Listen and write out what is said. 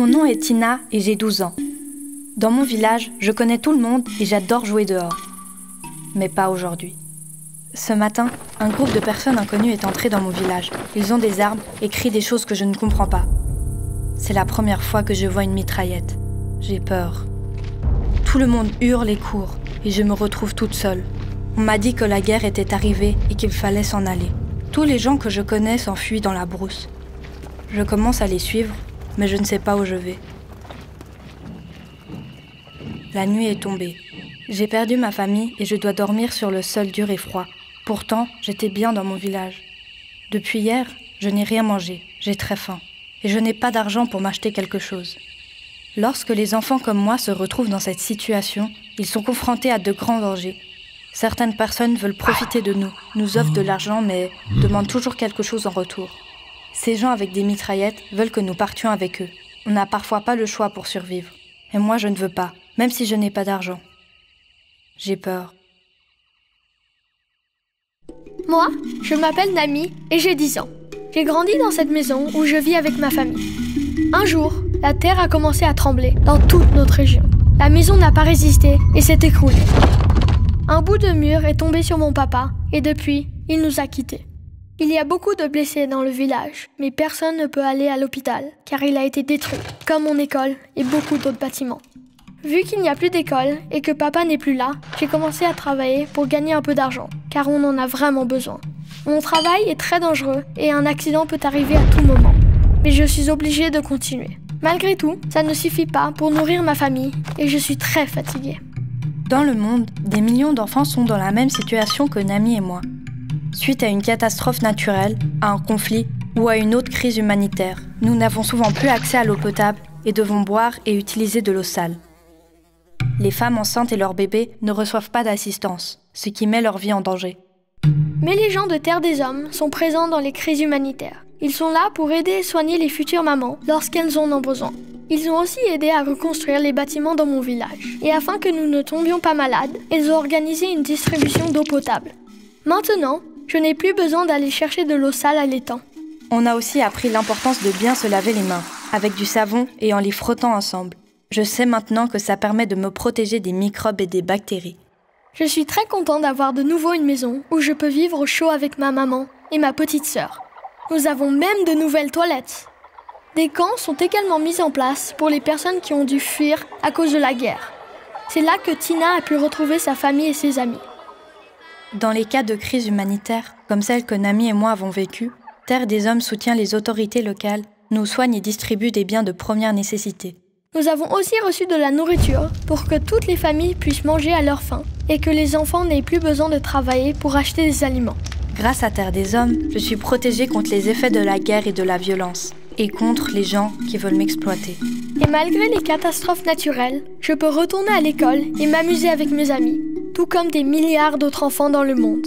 Mon nom est Tina et j'ai 12 ans. Dans mon village, je connais tout le monde et j'adore jouer dehors. Mais pas aujourd'hui. Ce matin, un groupe de personnes inconnues est entré dans mon village. Ils ont des armes et crient des choses que je ne comprends pas. C'est la première fois que je vois une mitraillette. J'ai peur. Tout le monde hurle et court et je me retrouve toute seule. On m'a dit que la guerre était arrivée et qu'il fallait s'en aller. Tous les gens que je connais s'enfuient dans la brousse. Je commence à les suivre, mais je ne sais pas où je vais. La nuit est tombée. J'ai perdu ma famille et je dois dormir sur le sol dur et froid. Pourtant, j'étais bien dans mon village. Depuis hier, je n'ai rien mangé, j'ai très faim, et je n'ai pas d'argent pour m'acheter quelque chose. Lorsque les enfants comme moi se retrouvent dans cette situation, ils sont confrontés à de grands dangers. Certaines personnes veulent profiter de nous, nous offrent de l'argent, mais demandent toujours quelque chose en retour. Ces gens avec des mitraillettes veulent que nous partions avec eux. On n'a parfois pas le choix pour survivre. Et moi, je ne veux pas, même si je n'ai pas d'argent. J'ai peur. Moi, je m'appelle Nami et j'ai 10 ans. J'ai grandi dans cette maison où je vis avec ma famille. Un jour, la terre a commencé à trembler dans toute notre région. La maison n'a pas résisté et s'est écroulée. Un bout de mur est tombé sur mon papa et depuis, il nous a quittés. Il y a beaucoup de blessés dans le village, mais personne ne peut aller à l'hôpital car il a été détruit, comme mon école et beaucoup d'autres bâtiments. Vu qu'il n'y a plus d'école et que papa n'est plus là, j'ai commencé à travailler pour gagner un peu d'argent, car on en a vraiment besoin. Mon travail est très dangereux et un accident peut arriver à tout moment. Mais je suis obligée de continuer. Malgré tout, ça ne suffit pas pour nourrir ma famille et je suis très fatiguée. Dans le monde, des millions d'enfants sont dans la même situation que Nami et moi. Suite à une catastrophe naturelle, à un conflit ou à une autre crise humanitaire, nous n'avons souvent plus accès à l'eau potable et devons boire et utiliser de l'eau sale les femmes enceintes et leurs bébés ne reçoivent pas d'assistance, ce qui met leur vie en danger. Mais les gens de Terre des Hommes sont présents dans les crises humanitaires. Ils sont là pour aider et soigner les futures mamans lorsqu'elles en ont besoin. Ils ont aussi aidé à reconstruire les bâtiments dans mon village. Et afin que nous ne tombions pas malades, ils ont organisé une distribution d'eau potable. Maintenant, je n'ai plus besoin d'aller chercher de l'eau sale à l'étang. On a aussi appris l'importance de bien se laver les mains, avec du savon et en les frottant ensemble. Je sais maintenant que ça permet de me protéger des microbes et des bactéries. Je suis très content d'avoir de nouveau une maison où je peux vivre au chaud avec ma maman et ma petite sœur. Nous avons même de nouvelles toilettes. Des camps sont également mis en place pour les personnes qui ont dû fuir à cause de la guerre. C'est là que Tina a pu retrouver sa famille et ses amis. Dans les cas de crise humanitaire, comme celle que Nami et moi avons vécue, Terre des Hommes soutient les autorités locales, nous soigne et distribue des biens de première nécessité. Nous avons aussi reçu de la nourriture pour que toutes les familles puissent manger à leur faim et que les enfants n'aient plus besoin de travailler pour acheter des aliments. Grâce à Terre des Hommes, je suis protégée contre les effets de la guerre et de la violence, et contre les gens qui veulent m'exploiter. Et malgré les catastrophes naturelles, je peux retourner à l'école et m'amuser avec mes amis, tout comme des milliards d'autres enfants dans le monde.